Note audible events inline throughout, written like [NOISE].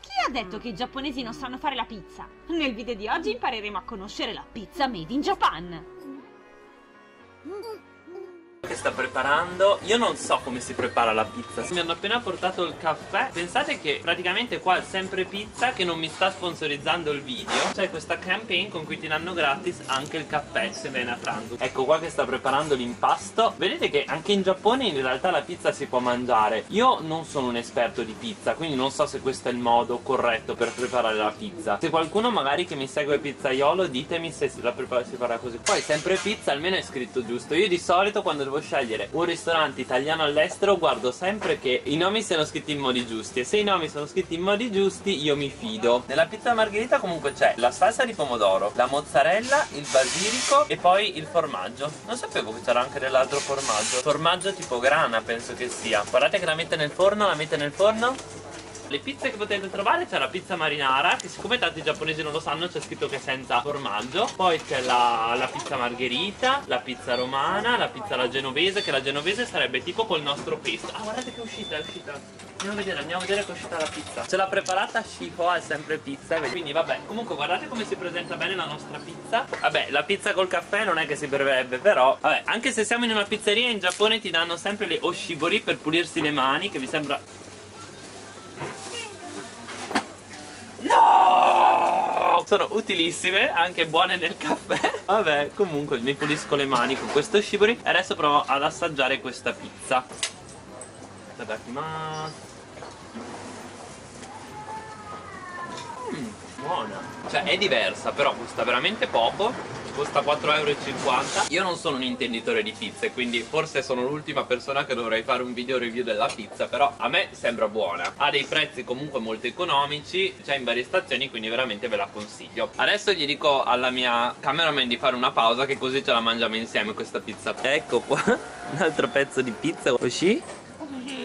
Chi ha detto che i giapponesi non sanno fare la pizza? Nel video di oggi impareremo a conoscere la pizza made in Japan. Sta preparando. Io non so come si prepara la pizza. Mi hanno appena portato il caffè. Pensate che praticamente qua è sempre pizza Che non mi sta sponsorizzando il video. C'è questa campaign con cui ti danno gratis Anche il caffè se viene a pranzo Ecco qua che sta preparando l'impasto. Vedete che anche in Giappone in realtà la pizza si può mangiare. Io non sono un esperto di pizza Quindi non so se questo è il modo corretto per preparare la pizza. Se qualcuno magari che mi segue pizzaiolo Ditemi se la prepara, si farà così. Poi sempre pizza almeno è scritto giusto. Io di solito quando devo scegliere un ristorante italiano all'estero guardo sempre che i nomi siano scritti in modi giusti e se i nomi sono scritti in modi giusti io mi fido. Nella pizza margherita comunque c'è la salsa di pomodoro, la mozzarella, il basilico e poi il formaggio. Non sapevo che c'era anche dell'altro formaggio. Formaggio tipo grana penso che sia. Guardate che la mette nel forno, la mette nel forno le pizze che potete trovare c'è la pizza marinara Che siccome tanti giapponesi non lo sanno c'è scritto che è senza formaggio. Poi c'è la, la, pizza margherita La pizza romana La pizza alla genovese Che la genovese sarebbe tipo col nostro pesto. Ah guardate che è uscita è uscita. Andiamo a vedere andiamo a vedere che è uscita la pizza. Ce l'ha preparata Shiko è sempre pizza Quindi vabbè. Comunque guardate come si presenta bene la nostra pizza. Vabbè la pizza col caffè non è che si prevede Però vabbè. Anche se siamo in una pizzeria in Giappone ti danno sempre le oshibori per pulirsi le mani Che mi sembra Sono utilissime, anche buone nel caffè. [LAUGHS] Vabbè, comunque mi pulisco le mani con questo shibori E adesso provo ad assaggiare questa pizza. Tadakimasu mm, Buona. Cioè è diversa, però costa veramente poco costa 4,50€ Io non sono un intenditore di pizze Quindi forse sono l'ultima persona che dovrei fare un video review della pizza Però a me sembra buona. Ha dei prezzi comunque molto economici C'è in varie stazioni quindi veramente ve la consiglio. Adesso gli dico alla mia cameraman di fare una pausa Che così ce la mangiamo insieme questa pizza. Ecco qua [LAUGHS] un altro pezzo di pizza. Così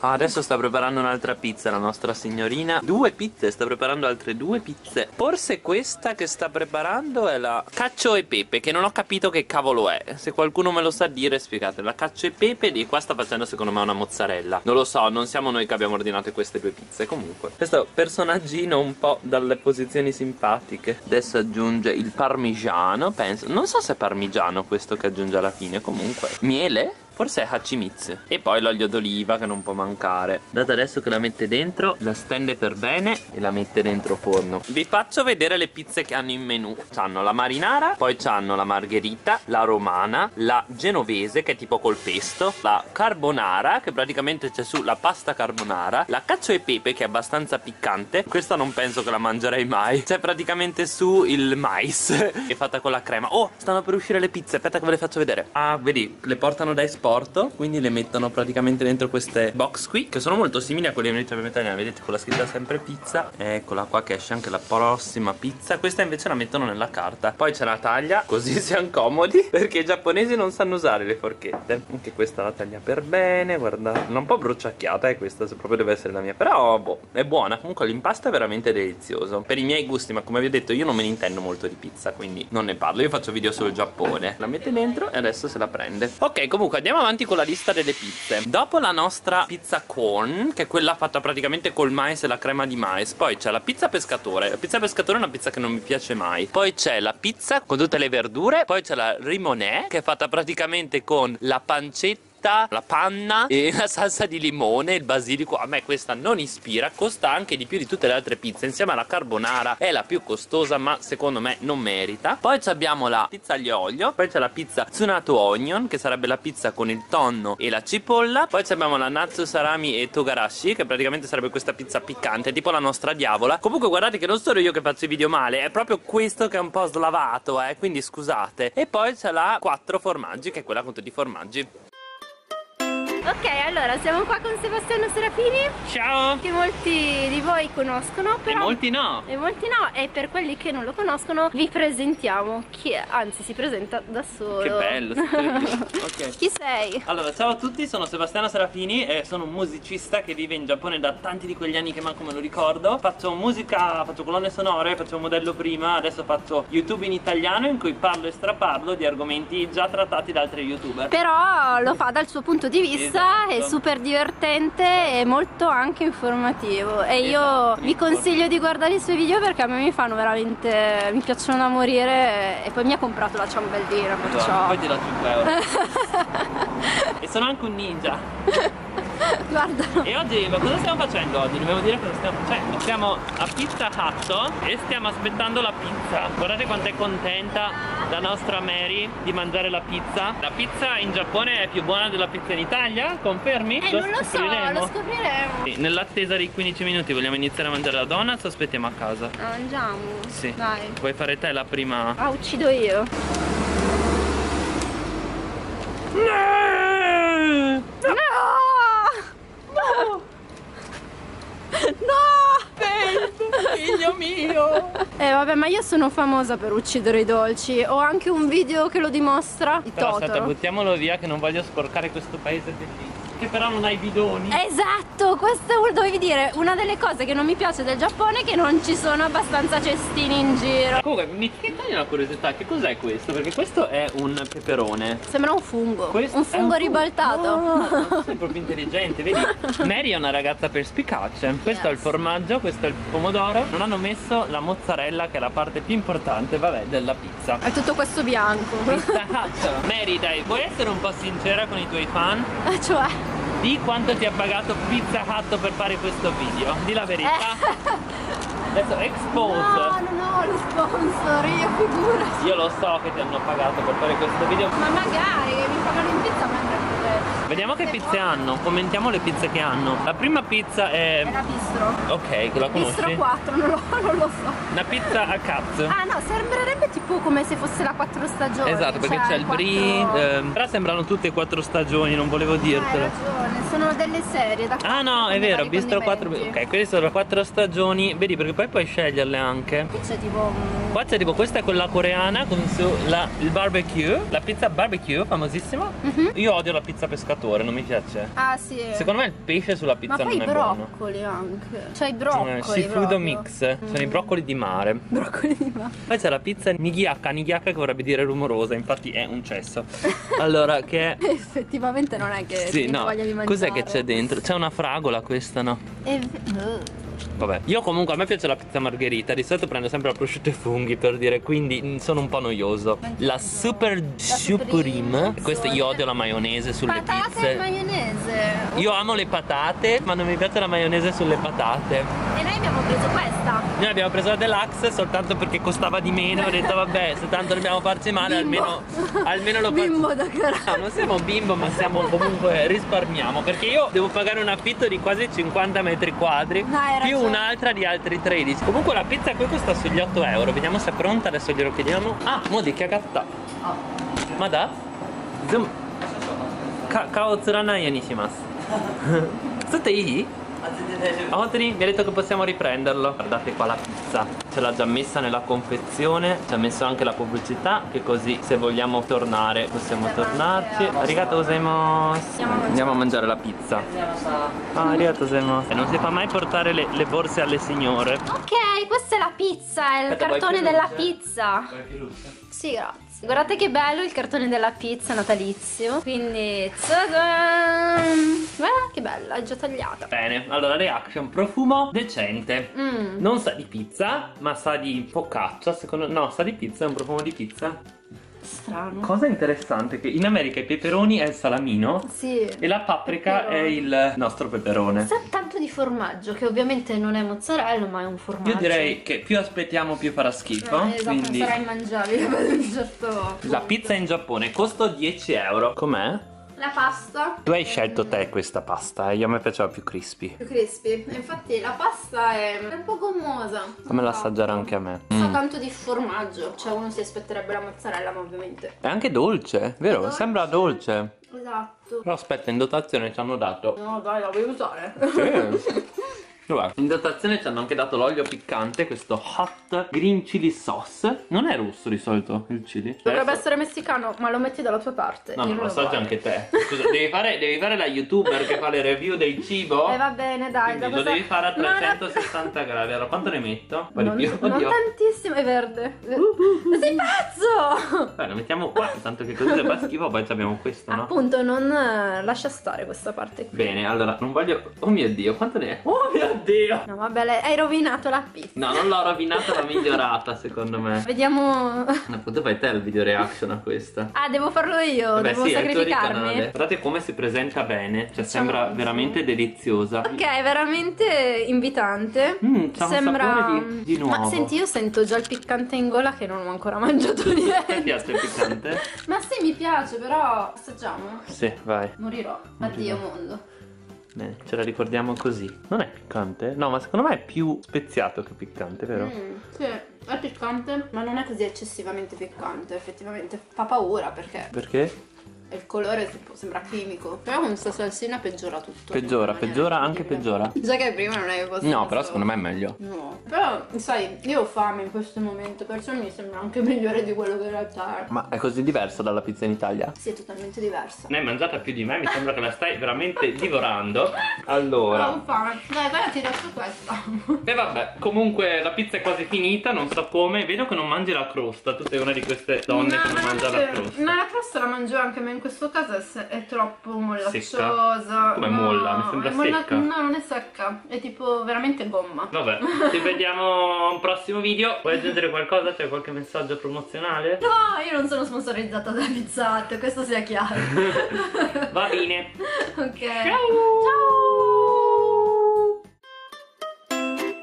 Ah, adesso sta preparando un'altra pizza la nostra signorina. Due pizze, sta preparando altre due pizze. Forse questa che sta preparando è la caccio e pepe Che non ho capito che cavolo è. Se qualcuno me lo sa dire spiegate. La caccio e pepe di qua sta facendo secondo me una mozzarella. Non lo so, non siamo noi che abbiamo ordinato queste due pizze. Comunque Questo personaggino un po' dalle posizioni simpatiche. Adesso aggiunge il parmigiano Penso, non so se è parmigiano questo che aggiunge alla fine. Comunque Miele? Forse è Hachimitsu E poi l'olio d'oliva che non può mancare. Dato adesso che la mette dentro La stende per bene e la mette dentro forno. Vi faccio vedere le pizze che hanno in menù Hanno la marinara Poi hanno la margherita La romana La genovese che è tipo col pesto La carbonara che praticamente c'è su la pasta carbonara La cacio e pepe che è abbastanza piccante. Questa non penso che la mangerei mai. C'è praticamente su il mais [LAUGHS] Che è fatta con la crema. Oh stanno per uscire le pizze Aspetta che ve le faccio vedere. Ah vedi le portano da esporto Quindi le mettono praticamente dentro queste box qui Che sono molto simili a quelle di Venezia Italiana Vedete con la scritta sempre pizza Eccola qua che esce anche la prossima pizza. Questa invece la mettono nella carta. Poi c'è la taglia Così [LAUGHS] siamo comodi Perché i giapponesi non sanno usare le forchette. Anche questa la taglia per bene Guarda. Un po' bruciacchiata è eh, questa Se proprio deve essere la mia Però boh è buona. Comunque l'impasto è veramente delizioso. Per i miei gusti Ma come vi ho detto io non me ne intendo molto di pizza Quindi non ne parlo. Io faccio video sul Giappone. La mette dentro e adesso se la prende. Ok comunque andiamo avanti con la lista delle pizze. Dopo la nostra pizza corn Che è quella fatta praticamente col mais e la crema di mais Poi c'è la pizza pescatore. La pizza pescatore è una pizza che non mi piace mai. Poi c'è la pizza con tutte le verdure Poi c'è la rimonè Che è fatta praticamente con la pancetta la panna e [LAUGHS] la salsa di limone, il basilico. A me questa non ispira, costa anche di più di tutte le altre pizze. Insieme alla carbonara è la più costosa, ma secondo me non merita. Poi abbiamo la pizza aglio olio, poi c'è la pizza tsunato onion, che sarebbe la pizza con il tonno e la cipolla. Poi abbiamo la natsu sarami e togarashi, che praticamente sarebbe questa pizza piccante, tipo la nostra diavola. Comunque guardate che non sono io che faccio i video male, è proprio questo che è un po' slavato, eh, quindi scusate. E poi c'è la quattro formaggi, che è quella con tutti i formaggi. Ok, allora siamo qua con Sebastiano Serafini. Ciao. Che molti di voi conoscono però E molti no. E molti no E per quelli che non lo conoscono vi presentiamo. Chi è? Anzi si presenta da solo. Che bello [LAUGHS] Ok. Chi sei? Allora ciao a tutti sono Sebastiano Serafini E sono un musicista che vive in Giappone da tanti di quegli anni che manco me lo ricordo. Faccio musica, faccio colonne sonore, faccio modello prima Adesso faccio YouTube in italiano in cui parlo e straparlo di argomenti già trattati da altri youtuber. Però lo fa dal suo punto di vista bella, è super divertente e molto anche informativo. E io Esatto. vi consiglio di guardare i suoi video perché a me mi fanno veramente. mi piacciono da morire. E poi mi ha comprato la ciambellina, perciò. Poi ti do 5 euro. e sono anche un ninja. [LAUGHS] [LAUGHS] Guarda. E oggi, ma cosa stiamo facendo oggi? Dobbiamo dire cosa stiamo facendo. Siamo a Pizza Hut e stiamo aspettando la pizza. Guardate quanto è contenta la nostra Mary di mangiare la pizza. La pizza in Giappone è più buona della pizza in Italia? Confermi? Eh, non lo so, lo scopriremo. Sì, Nell'attesa dei 15 minuti vogliamo iniziare a mangiare la donuts o aspettiamo a casa? La mangiamo? Sì. Dai. Vuoi fare te la prima? Ah, uccido io. No! No! No! Figlio mio! Eh vabbè, ma io sono famosa per uccidere i dolci. Ho anche un video che lo dimostra. Però aspetta, Totoro. buttiamolo via che non voglio sporcare questo paese bellissimo. Che però non ha i bidoni. Esatto, questo dovevi dire una delle cose che non mi piace del Giappone è che non ci sono abbastanza cestini in giro. Comunque, mi togli una curiosità, che cos'è questo? Perché questo è un peperone. Sembra un fungo. Questo un fungo ribaltato. No, tu [LAUGHS] sei proprio intelligente, vedi? Mary è una ragazza perspicace. Questo è il Yes. formaggio, questo è il pomodoro. Non hanno messo la mozzarella, che è la parte più importante, vabbè, della pizza. È tutto questo bianco. Pizza Hut. [LAUGHS] Mary, dai, vuoi essere un po' sincera con i tuoi fan? Cioè, Di quanto ti ha pagato Pizza Hut per fare questo video? Di la verità. Adesso expose. no, non ho lo sponsor, io figurati. Io lo so che ti hanno pagato per fare questo video. Ma magari mi pagano in pizza ma bene. Vediamo che pizze hanno, commentiamo le pizze che hanno. La prima pizza è. È la bistro. Ok, la Bistro conosci? 4, non lo, non lo so. Una pizza a cazzo. Ah no, sembrerebbe tipo come se fosse la 4 stagioni. Esatto, perché cioè c'è il brie. quattro- ehm, però sembrano tutte e quattro stagioni, non volevo hai dirtelo. ragione, sono delle serie da Ah no, è vero, bistro 4. condimenti. Ok, queste sono le quattro stagioni. Vedi, perché poi puoi sceglierle anche. Qui c'è tipo un... Qua c'è tipo questa è quella coreana con su la- il barbecue, la pizza barbecue famosissima. Mhm. Io odio la pizza pescatore, non mi piace. Ah sì. Secondo me il pesce sulla pizza Ma poi i non è buono. broccoli anche. Cioè i broccoli. Eh, seafood proprio. mix, sono i Mm. broccoli di mare. Broccoli di mare. Poi c'è la pizza nighiacca, nighiacca che vorrebbe dire rumorosa, infatti è un cesso. Allora, che. [LAUGHS] Effettivamente non è che Sì, no, voglia di mangiare. cos'è che c'è dentro? C'è una fragola questa, no? È... Vabbè, io comunque a me piace la pizza margherita, di solito prendo sempre la prosciutto e funghi per dire, quindi mm, sono un po' noioso. La super supreme, questa io odio la maionese sulle Patate e pizze. maionese. Io amo le patate, ma non mi piace la maionese sulle patate. E noi abbiamo preso questa. Noi abbiamo preso la deluxe soltanto perché costava di meno, ho detto vabbè, se tanto dobbiamo farci male, Bimbo. almeno, almeno lo facciamo. Bimbo da No, carajo. non siamo bimbo, ma siamo comunque risparmiamo. Perché io devo pagare un affitto di quasi 50 metri quadri. No, hai più un'altra di altri 13. Comunque la pizza qui costa sugli 8 euro. Vediamo se è pronta, adesso glielo chiediamo. Ah, modi che gatta. Ma da? Zoom. Ka- Kao tsuranai ni shimasu. [LAUGHS] Tutte i? Anthony mi ha detto che possiamo riprenderlo. Guardate qua la pizza. Ce l'ha già messa nella confezione. Ci ha messo anche la pubblicità. Che così se vogliamo tornare possiamo tornarci. Arigato gozaimasu. Andiamo a mangiare la pizza. Ah, arigato gozaimasu. E non si fa mai portare le, le borse alle signore. Ok, questa è la pizza, è il Aspetta, cartone della pizza. Sì, grazie. Guardate che bello il cartone della pizza natalizio. Quindi, tadam! Guarda che bella, è già tagliata. Bene, allora reaction profumo decente. Mm. Non sa di pizza, ma sa di focaccia, secondo No, sa di pizza, è un profumo di pizza. Strano. Cosa interessante che in America i peperoni è il salamino Sì. e la paprika è Peperoni. il nostro peperone. Sa tanto di formaggio, che ovviamente non è mozzarella, ma è un formaggio. Io direi che più aspettiamo più farà schifo, No, esatto, quindi sarà immangiabile [LAUGHS] per un certo la pizza in Giappone costa 10 euro. Com'è? La pasta Tu hai scelto te questa pasta, eh? io a me piaceva più crispy. più crispy. Infatti la pasta è un po' gommosa. Fammela assaggiare anche a me. Sa Mm. tanto di formaggio, cioè uno si aspetterebbe la mozzarella, ma ovviamente. È anche dolce, vero? Dolce. Sembra dolce. Esatto. Però aspetta, in dotazione ci hanno dato No, dai, la vuoi usare? Sì. [LAUGHS] Dov'è? In dotazione ci hanno anche dato l'olio piccante, questo hot green chili sauce. Non è russo di solito il chili? Dovrebbe Adesso... essere messicano, ma lo metti dalla tua parte. No, ma lo assaggi anche te. [LAUGHS] Scusa, devi fare, devi fare, la youtuber che fa le review del cibo? Eh va bene, dai. Quindi lo devi fare a 360 no, gradi. Allora, quanto ne metto? Non, non tantissimo, è verde. Uh, uh, uh, Sei pazzo! Beh, lo mettiamo qua, tanto che così fa schifo poi abbiamo questo, no? Appunto, non eh, lascia stare questa parte qui. Bene, allora, non voglio... Oh mio Dio, quanto ne è? Oh mio Dio! No, vabbè, hai rovinato la pizza. No, non l'ho rovinata, l'ho migliorata, secondo me. Vediamo... Appunto fai te il video reaction a questa. Ah, devo farlo io, Vabbè, devo sì, sacrificarmi. Guardate come si presenta bene, cioè sembra veramente deliziosa. Ok, è veramente invitante. Mm, sembra di, di nuovo. Ma senti, io sento già il piccante in gola che non ho ancora mangiato [LAUGHS] niente. Ti piace il piccante? Ma sì, mi piace, però assaggiamo. Sì, vai. Morirò. Addio mondo. Bene, ce la ricordiamo così. Non è piccante? No, ma secondo me è più speziato che piccante, vero? Mm, sì, è piccante, ma non è così eccessivamente piccante. Effettivamente fa paura perché. Perché? Il colore sembra chimico. Però con questa salsina peggiora tutto. Peggiora, peggiora, anche peggiora. Già che prima non che fosse. No, però secondo me è meglio. No. Però, sai, io ho fame in questo momento, perciò mi sembra anche migliore di quello che in realtà è. Ma è così diversa dalla pizza in Italia? Sì, è totalmente diversa. Ne hai mangiata più di me, mi sembra che la stai veramente divorando. Allora. [LAUGHS] Ho fame. Dai, guarda, ti lascio questa. [LAUGHS] E vabbè, comunque la pizza è quasi finita, non so come. Vedo che non mangi la crosta. Tu sei una di queste donne no, che non mangia la crosta. No, la crosta la mangio anche, ma in questo caso è è troppo mollacciosa. Come no, molla? Mi sembra molla... secca. No, non è secca, è tipo veramente gomma. Vabbè, ci vediamo a un prossimo video. Vuoi aggiungere qualcosa? C'è qualche messaggio promozionale? No, io non sono sponsorizzata da Pizzate, questo sia chiaro. [LAUGHS] Va bene. [LAUGHS] Ok. Ciao. Ciao.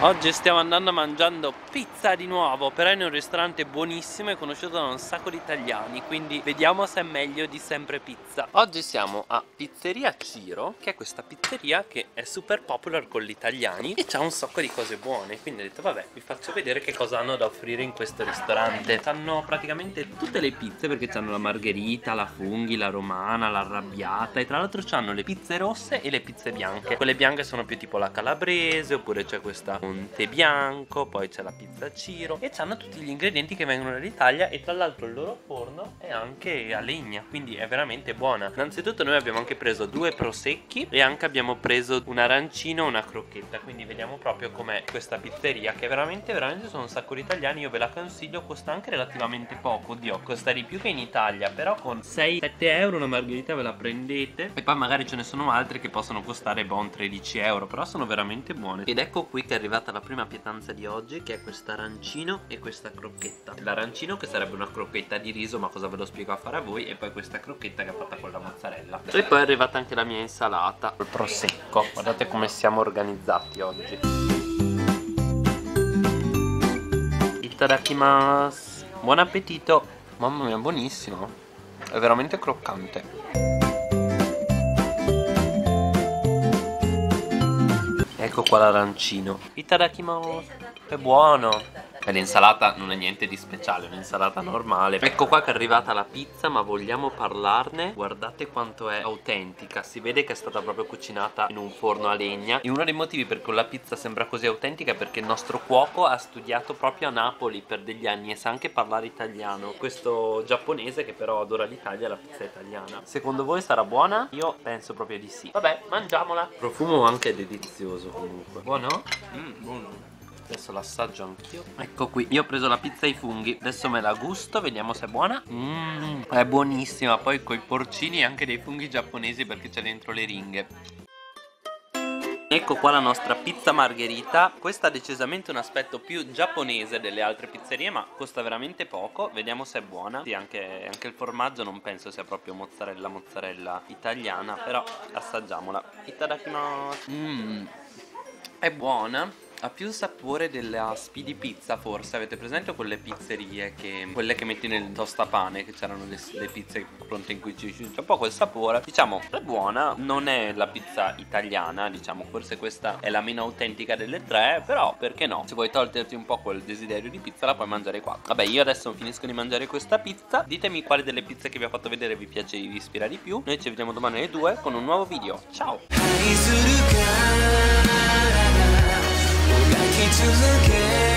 Oggi stiamo andando mangiando pizza di nuovo Però in un ristorante buonissimo e conosciuto da un sacco di italiani Quindi vediamo se è meglio di sempre pizza. Oggi siamo a Pizzeria Ciro Che è questa pizzeria che è super popular con gli italiani E c'ha un sacco di cose buone Quindi ho detto vabbè vi faccio vedere che cosa hanno da offrire in questo ristorante. Hanno praticamente tutte le pizze Perché hanno la margherita, la funghi, la romana, l'arrabbiata E tra l'altro hanno le pizze rosse e le pizze bianche. Quelle bianche sono più tipo la calabrese Oppure c'è questa con tè bianco, poi c'è la pizza Ciro e hanno tutti gli ingredienti che vengono dall'Italia e tra l'altro il loro forno è anche a legna, quindi è veramente buona. Innanzitutto noi abbiamo anche preso due prosecchi e anche abbiamo preso un arancino e una crocchetta, quindi vediamo proprio com'è questa pizzeria che veramente veramente sono un sacco di italiani, io ve la consiglio, costa anche relativamente poco, oddio, costa di più che in Italia, però con 6-7 euro una margherita ve la prendete e poi magari ce ne sono altre che possono costare buon 13 euro, però sono veramente buone. Ed ecco qui che è arrivata la prima pietanza di oggi che è questo arancino e questa crocchetta. L'arancino che sarebbe una crocchetta di riso ma cosa ve lo spiego a fare a voi e poi questa crocchetta che è fatta con la mozzarella. E poi è arrivata anche la mia insalata. Il prosecco. Guardate come siamo organizzati oggi. Itadakimasu Buon appetito. Mamma mia buonissimo. È veramente croccante Ecco qua l'arancino. Itadakimasu. È buono. E l'insalata non è niente di speciale, è un'insalata normale. Ecco qua che è arrivata la pizza ma vogliamo parlarne? Guardate quanto è autentica. Si vede che è stata proprio cucinata in un forno a legna. E uno dei motivi per cui la pizza sembra così autentica è perché il nostro cuoco ha studiato proprio a Napoli per degli anni E sa anche parlare italiano. Questo giapponese che però adora l'Italia la pizza italiana. Secondo voi sarà buona? Io penso proprio di sì. Vabbè, mangiamola. Il profumo anche delizioso comunque. Buono? Mmm, buono Adesso l'assaggio anch'io. Ecco qui, io ho preso la pizza ai funghi. Adesso me la gusto, vediamo se è buona. Mmm, è buonissima. Poi con i porcini e anche dei funghi giapponesi perché c'è dentro le ringhe. Ecco qua la nostra pizza margherita. Questa ha decisamente un aspetto più giapponese delle altre pizzerie Ma costa veramente poco. Vediamo se è buona. Sì, anche, anche il formaggio non penso sia proprio mozzarella mozzarella italiana Però assaggiamola. Itadakimasu. Mmm È buona ha più sapore della speedy pizza forse. Avete presente quelle pizzerie che quelle che metti nel tostapane che c'erano le, le, pizze pronte in cui ci c'è un po' quel sapore? Diciamo è buona non è la pizza italiana diciamo forse questa è la meno autentica delle tre però perché no? Se vuoi toglierti un po' quel desiderio di pizza la puoi mangiare qua. Vabbè io adesso finisco di mangiare questa pizza. Ditemi quale delle pizze che vi ho fatto vedere vi piace vi ispira di più. Noi ci vediamo domani alle 2 con un nuovo video. Ciao key to the game.